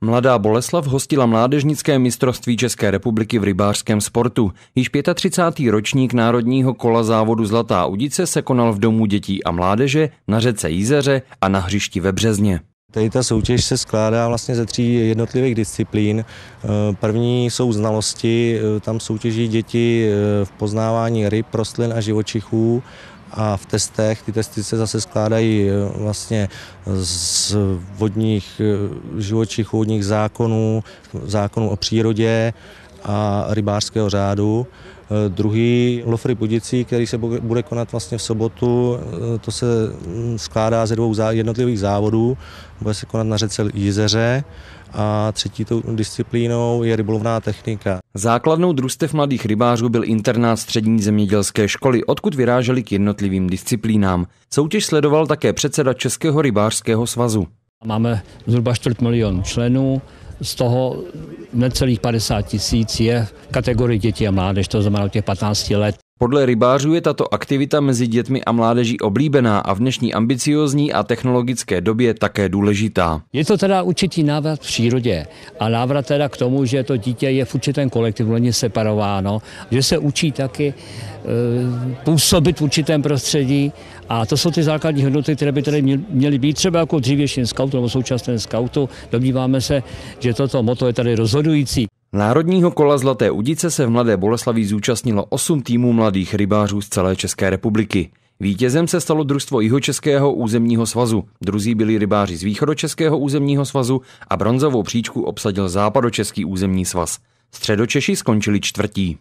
Mladá Boleslav hostila mládežnické mistrovství České republiky v rybářském sportu. Již 35. ročník národního kola závodu Zlatá udice se konal v Domu dětí a mládeže, na řece Jízeře a na hřišti ve Březně. Tady ta soutěž se skládá vlastně ze tří jednotlivých disciplín. Eh, první jsou znalosti, eh, tam soutěží děti eh, v poznávání ryb, rostlin a živočichů a v testech, ty testy se zase skládají vlastně z vodních živočichů, vodních zákonů, zákonů o přírodě a rybářského řádu. Eh, druhý lov ryb který se bude konat vlastně v sobotu, eh, to se mm, skládá ze dvou jednotlivých závodů. Bude se konat na řece Jizeře a třetí tou disciplínou je rybolovná technika. Základnou družstev mladých rybářů byl internát střední zemědělské školy, odkud vyráželi k jednotlivým disciplínám. Soutěž sledoval také předseda Českého rybářského svazu. Máme zhruba čtvrt milion členů, z toho necelých 50 tisíc je kategorii dětí a mládež, to znamená od těch 15 let. Podle rybářů je tato aktivita mezi dětmi a mládeží oblíbená a v dnešní ambiciozní a technologické době také důležitá. Je to teda určitý návrat v přírodě a návrat teda k tomu, že to dítě je v určitém kolektivu, není separováno, že se učí taky e, působit v určitém prostředí a to jsou ty základní hodnoty, které by tady měly být třeba jako dřívějším skautu nebo současném skautu. Domníváme se, že toto moto je tady rozhodující. Národního kola Zlaté udice se v Mladé Boleslaví zúčastnilo 8 týmů mladých rybářů z celé České republiky. Vítězem se stalo družstvo Jihočeského územního svazu, druzí byli rybáři z Východočeského územního svazu a bronzovou příčku obsadil Západočeský územní svaz. Středočeši skončili čtvrtí.